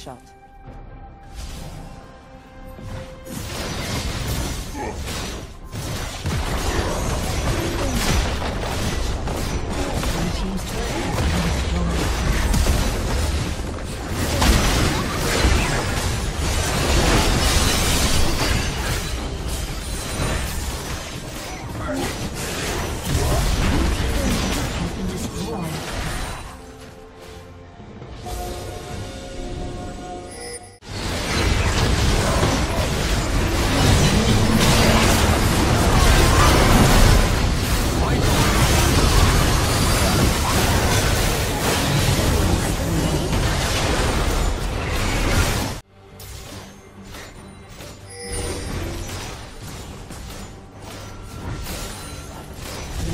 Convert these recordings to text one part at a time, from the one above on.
Headshot.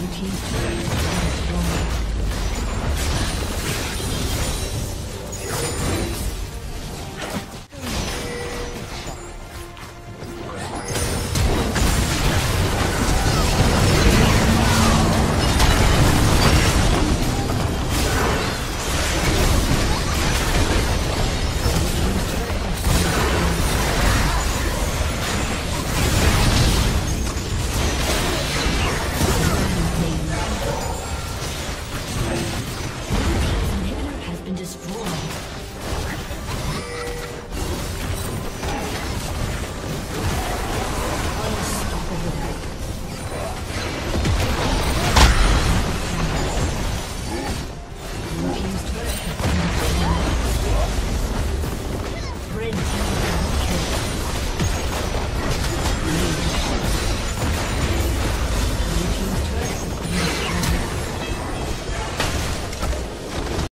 听。